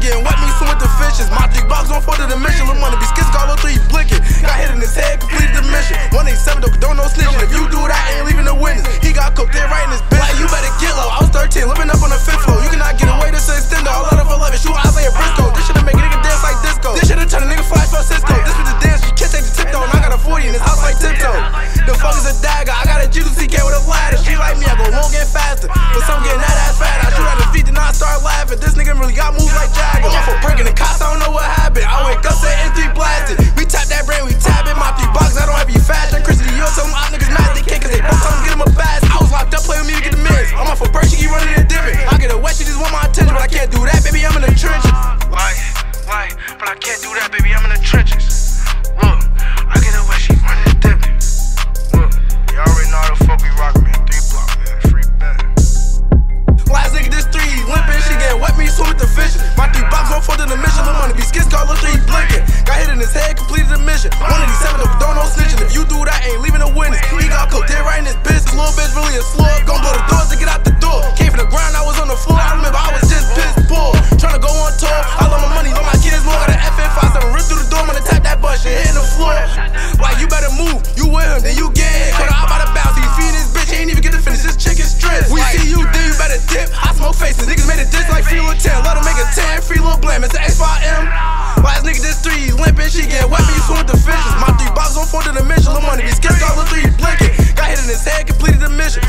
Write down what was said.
getting wet, mixing with the fishes. My box the money be skits, three. Got hit in his head, completed the mission. 187, don't, don't no snitching. If you do it, Tiptoe. The fuck is a dagger? I got a GDC with a ladder. She like me, I go won't get faster. But some getting that ass fat. I shoot out the feet, then I start laughing. This nigga really got moves like Jagger. I'm for perking the cops, I don't know what happened. I wake up, say M3 blasted. We tap that brain, we tap it. My three bucks, I don't have you fashion. Chrissy, you don't tell them niggas mad, they can't cause they both come them get him a fast. I was locked up, play with me to get the minutes. I'm off a perk, she keep running the different. I get a wet, she just want my attention, but I can't do that, baby, I'm in the trenches. Why? Why? But I can't do that, baby, I'm in the trenches. position. One of these seven don't no snitches. If you do that, ain't leaving a witness. He got cooked dead right in his this Little bitch really a slug. Gon' blow the doors to get out the door. Came from the ground, I was on the floor. I remember I was just pissed poor. Tryna go on tour. I love my money, know my kids more. Got an FN57 rip through the door. I'm gonna tap that bush and hit the floor. Like, you better move. You with him, then you get hit. Put her out by the bounce. He feeding his bitch. He ain't even get to finish his chicken strips. We see you, then you better dip. I smoke faces. Niggas made a diss like free little 10. Let him make a 10. Free little blame. It's an X5M. Last nigga just three, Limping, she get wet, me swim with the fishes. My three boxes on four dimensions, the money be skipped all the three blinking. Got hit in his head, completed the mission.